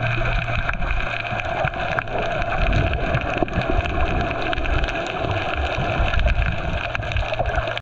Uh...